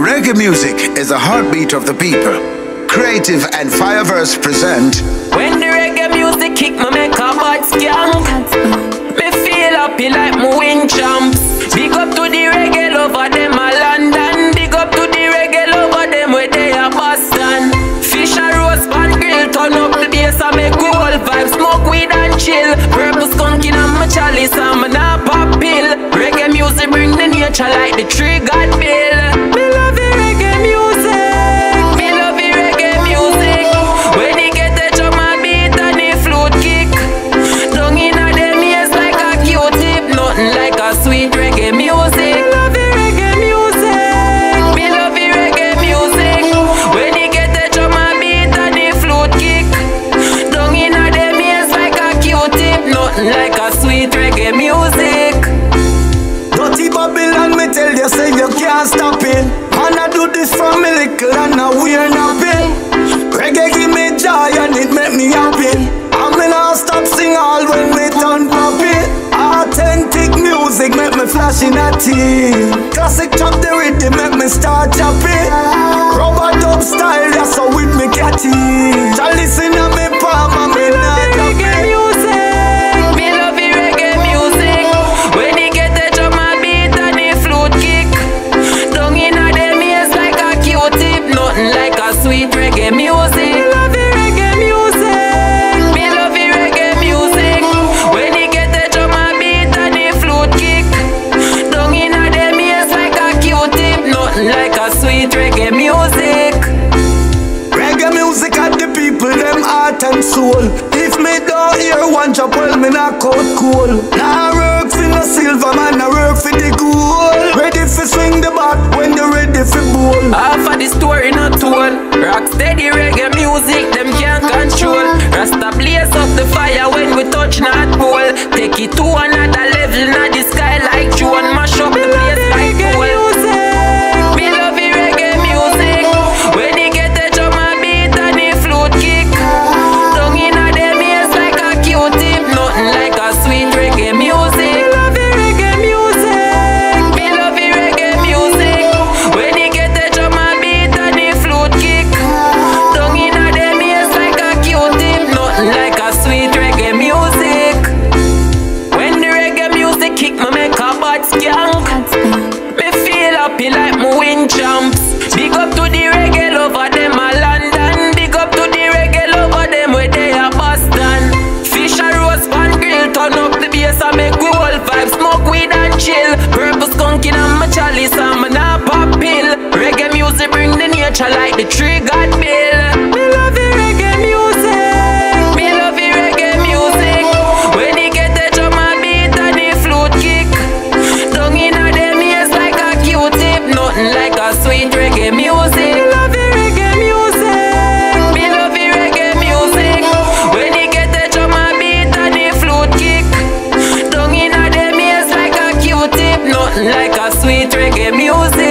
Reggae music is the heartbeat of the people. Kraative and Fireverse present. When the reggae music kick me make a bad skank. Me feel happy like me win champs. Big up to the reggae lover them a London. Big up to the reggae lover them where they a Boston. Fish and roast pan grill turn up the bass and make we all vibe Smoke weed and chill. Purple skunk in my chalice reggae music Dirty Babylon, me tell you, say you can't stop it. Man, I do this from me little and now we're napping. Reggae give me joy and it make me happy. I'm in a stop sing all when me turn poppy. Authentic music make me flash in a tea. Classic chop the rhythm make me start chopping. And soul. If me don't hear one chop, well, me knock out cool. Nah work for no silver, man, I work for the gold. Ready for swing the bat when you ready for bowl. Half of the story not told. Rock steady reggae music, them can't control. Rasta blaze up the fire when we touch not pole. Take it to another level, like reggae music. Me love the reggae music. Me love the reggae music. When he get the drum and beat and the flute kick. Inna ears like a Q-tip, nothing like a sweet reggae music.